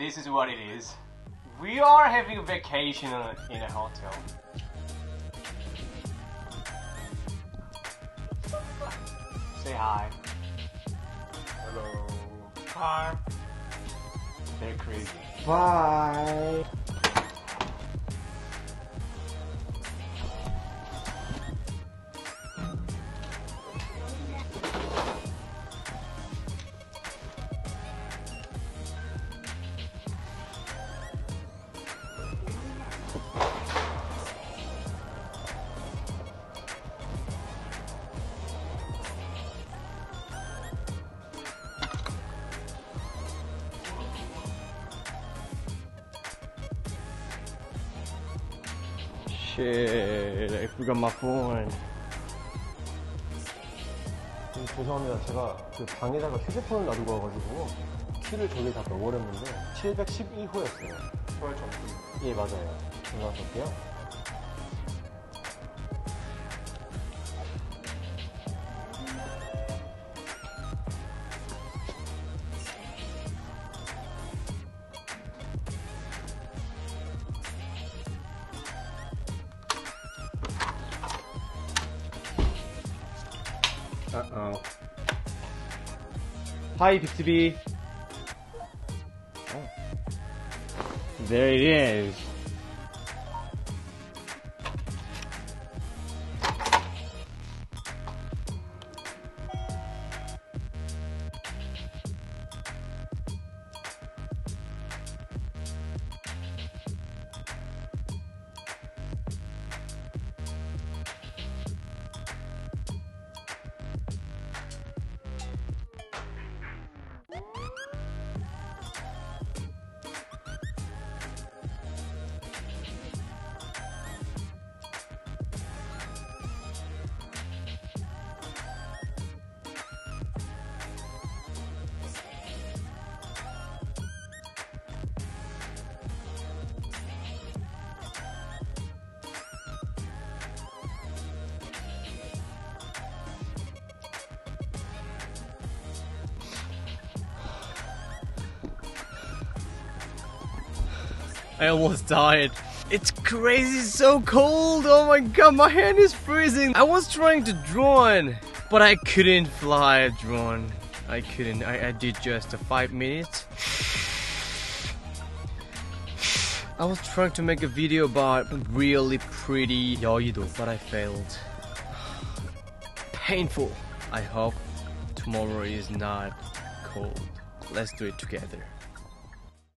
this is what it is. We are having a vacation in a hotel. Say hi. Hello. Hi. They're crazy. Bye. Shit, I forgot my phone. 음, 죄송합니다. 제가 그 방에다가 휴대폰을 놔두고 와가지고 키를 저기 다 넣어버렸는데 712호였어요. 헐 점프. 예, 맞아요. 올라갈게요. Uh-oh. Hi, Bixby. Oh. There it is. I almost died. It's crazy, so cold. Oh my god, my hand is freezing. I was trying to drone, but I couldn't fly a drone. I couldn't. I, I did just five minutes. I was trying to make a video about really pretty Yeouido, but I failed. Painful. I hope tomorrow is not cold. Let's do it together.